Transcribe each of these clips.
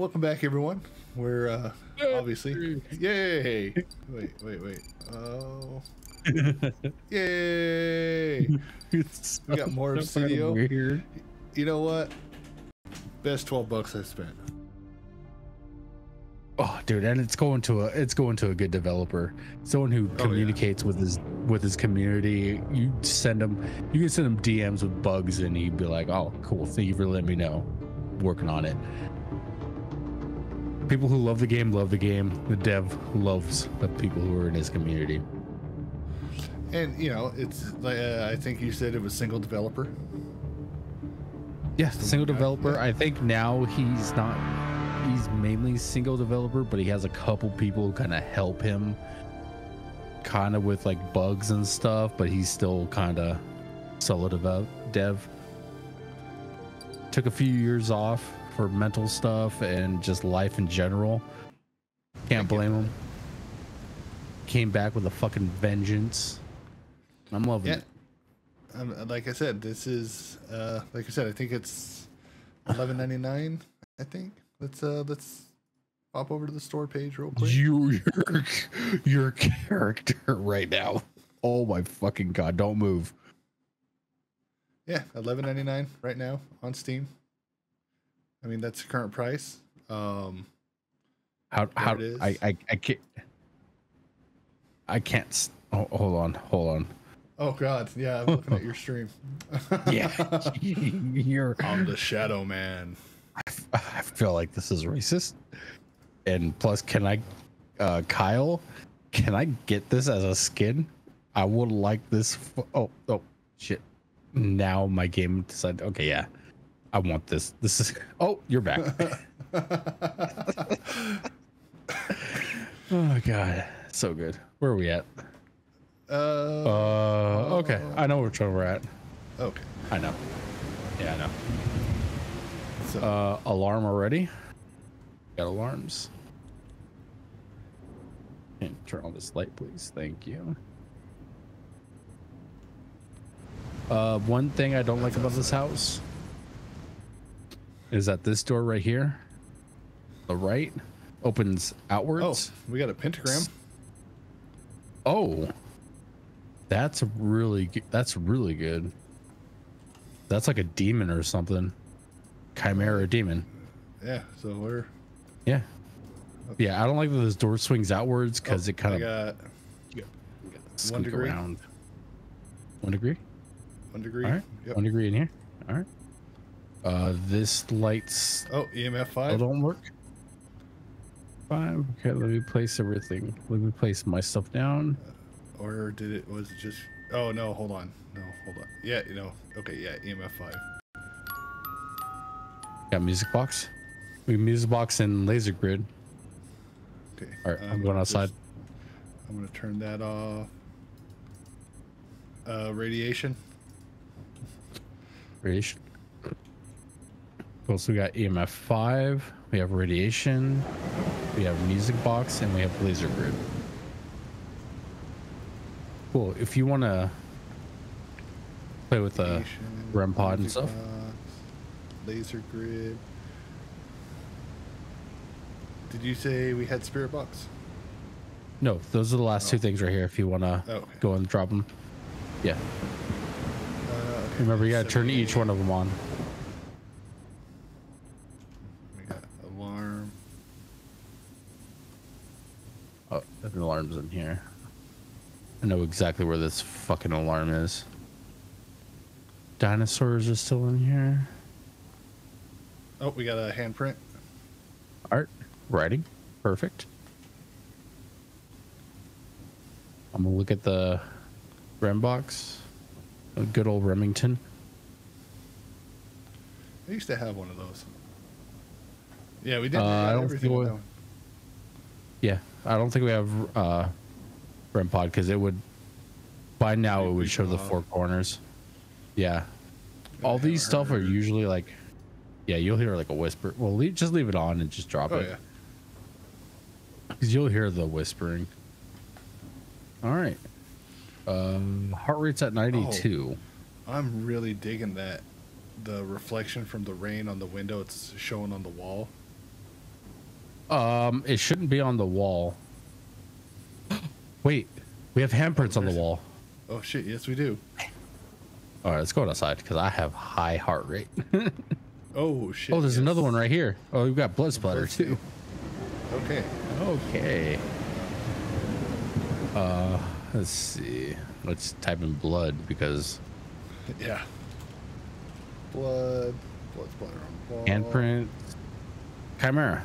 welcome back, everyone. We're uh, obviously, yay! Wait, wait, wait. Oh, yay! It's We got more of so fucking Weird. You know what? Best twelve bucks I spent. Oh, dude, and it's going to a it's going to a good developer, someone who Oh, yeah. communicates with his with his community. You send him, you can send him DMs with bugs, and he'd be like, "Oh, cool, thank you for letting me know." Working on it. People who love the game love the game. The dev loves the people who are in his community. And you know, it's like uh, I think you said it was single developer. Yeah, single developer. yeah. I think now he's not. He's mainly single developer, but he has a couple people who kind of help him, kind of with like bugs and stuff. But he's still kind of solo. Dev took a few years off for mental stuff and just life in general. Can't blame him. Came back with a fucking vengeance. I'm loving Yeah. it. Um, like I said, this is uh, like I said. I think it's eleven ninety nine. I think. Let's uh, let's pop over to the store page real quick. You, your, your character right now. Oh my fucking god! Don't move. Yeah, eleven ninety nine right now on Steam. I mean that's the current price. Um, How? How? it is. I, I. I can't. I can't. Oh, hold on. Hold on. oh God, yeah, I'm looking at your stream. Yeah, you're. I'm the Shadow Man. I feel like this is racist. And plus, can I, uh, Kyle, can I get this as a skin? I would like this. F- oh, oh, shit. Now my game decided. Okay, yeah, I want this. This is. Oh, you're back. oh god, so good. Where are we at? Uh, Uh, okay, I know which one we're at. okay. I know. Yeah, I know. So Uh, alarm already? Got alarms. And turn on this light, please. Thank you. Uh, one thing I don't like about this house is that this door right here, the right, opens outwards. oh, we got a pentagram. Oh, that's really good. That's really good. That's like a demon or something. Chimera demon. Yeah, so we're Yeah. Yeah, I don't like that this door swings outwards because oh, it kind of got squeak degree. around. One degree. one degree. All right. Yep. One degree in here. All right. Uh, this lights Oh, EMF five. don't work. Five. Okay, let me place everything. Let me place my stuff down. Or did it? Was it just? Oh no! Hold on. No, hold on. Yeah, you know. Okay, yeah. EMF five. Got music box. We music box and laser grid. Okay. All right, I'm gonna going outside. just- I'm gonna turn that off. Uh, radiation. Radiation. Cool. So we got EMF five. We have radiation. We have music box, and we have laser grid. Cool. If you want to play with the REM pod and stuff. box, laser grid. Did you say we had spirit box? no, those are the last two things right here. If you want to Oh, okay. go and drop them, yeah. Uh, okay, Remember, you got to turn each one of them on. We got alarm. Oh, the alarm's in here. I know exactly where this fucking alarm is. Dinosaurs are still in here. Oh, we got a handprint. Art, writing, perfect. I'm gonna look at the REM box. A good old Remington. I used to have one of those. Yeah, we did. Uh, I don't everything think with we- Yeah, I don't think we have uh, REM pod because it would. By now, it would show the four corners. Yeah, all these stuff are usually like. Yeah, you'll hear like a whisper. Well, leave, just leave it on and just drop Oh it. yeah. Because you'll hear the whispering. All right. Um, heart rate's at 92. I'm really digging that. The reflection from the rain on the window. It's showing on the wall. Um, it shouldn't be on the wall. Wait, we have handprints on the wall. Oh shit! Yes, we do. All right, let's go outside because I have high heart rate. Oh shit! oh, there's yes. another one right here. Oh, we've got blood splatter Let's too. Okay. Okay. Uh, let's see. Let's type in blood because Yeah. Blood. Blood splatter on the wall. handprint, chimera.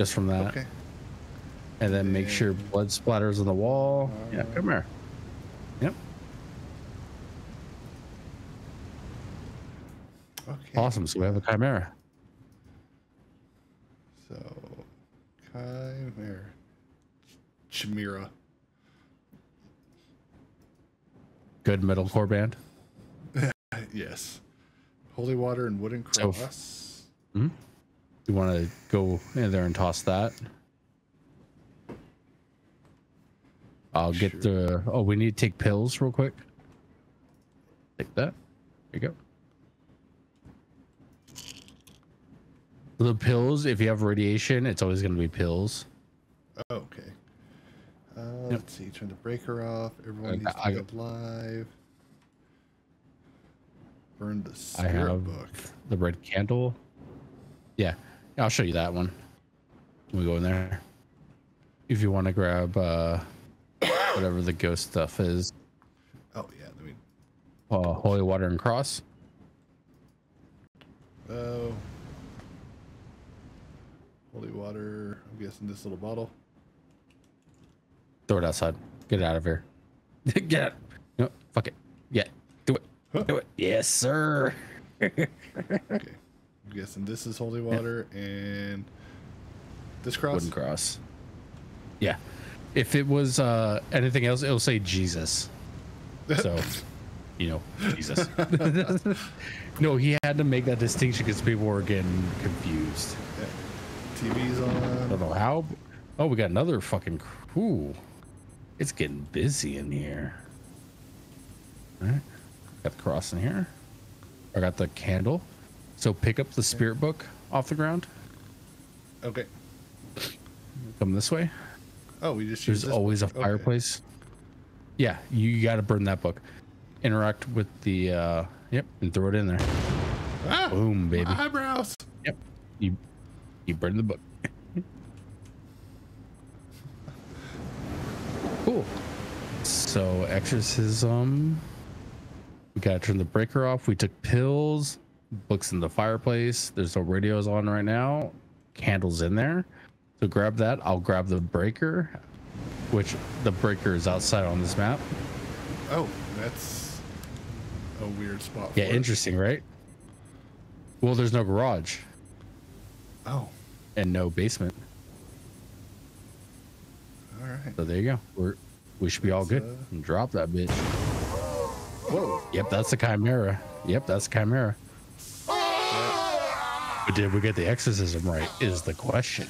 Just from that, Okay. and then make sure blood splatters on the wall. Yeah, come chimera. Yep. Okay. Awesome. So we have a chimera. So, Chimera. Chimera. Good metalcore band. Yes. Holy water and wooden So- cross. Hmm? You want to go in there and toss that? I'll get Sure. the. Oh, we need to take pills real quick. Take that. There you go. The pills, if you have radiation, it's always going to be pills. Oh, okay. Uh, Let's see. Turn the breaker off. Everyone I- needs to I- be alive. Burn the I have book. the red candle. Yeah, I'll show you that one. We go in there. If you want to grab uh, whatever the ghost stuff is, Oh yeah. Let me. uh, holy water and cross. Oh. Holy water. I'm guessing this little bottle. Throw it outside. Get it out of here. Get it. No, fuck it. Yeah, do it. Huh. Do it. Yes, sir. Okay. I'm guessing this is holy water and this cross. Wooden cross. Yeah. If it was uh, anything else, it'll say Jesus. So, you know, Jesus. no, he had to make that distinction because people were getting confused. TV's on. I don't know how. Oh, we got another fucking crew. It's getting busy in here. All right. Got the cross in here. I got the candle. So pick up the spirit book off the ground. Okay. Come this way. Oh, we just There's always a book. Okay. fireplace. Yeah, you got to burn that book. Interact with the uh yep, and throw it in there. Ah, Boom, baby. eyebrows. Yep. You you burn the book. cool. So exorcism. We gotta turn the breaker off. We took pills, books in the fireplace. There's no radios on right now. Candles in there. So grab that. I'll grab the breaker, which the breaker is outside on this map. Oh, that's a weird spot. Yeah, interesting, right? Well, there's no garage Oh, and no basement. all right. So there you go. We're we should be all good. uh, drop that bitch. Whoa. Yep, that's the chimera. Yep, that's the chimera. But did we get the exorcism right? Is the question.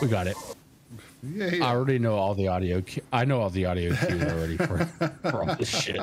We got it. Yeah. I already know all the audio. cu- I know all the audio cues already for, for all this shit.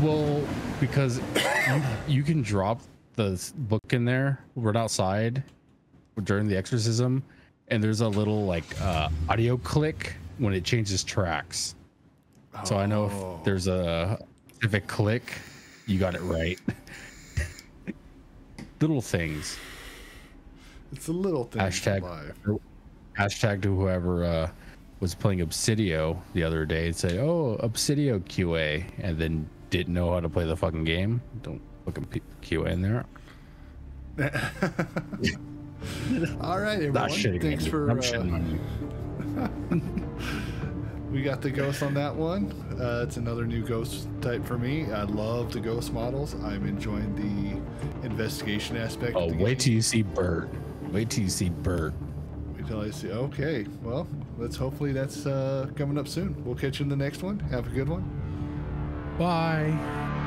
Well, because you, you can drop the book in there right outside during the exorcism, and there's a little like uh, audio click when it changes tracks. So I know Oh. if there's a specific click, you got it right. little things. It's a little thing. Hashtag hashtag to whoever uh, was playing Obsideo the other day and say, "Oh, Obsideo QA," and then didn't know how to play the fucking game. Don't fucking QA in there. All right, everyone. Not shitting Thanks for. I'm uh, on you. we got the ghost on that one. Uh, it's another new ghost type for me. I love the ghost models. I'm enjoying the investigation aspect. Oh, of the wait game. till you see Bert. Wait till you see Bert. Wait till I see. Okay, well, let's hopefully that's uh, coming up soon. We'll catch you in the next one. Have a good one. Bye.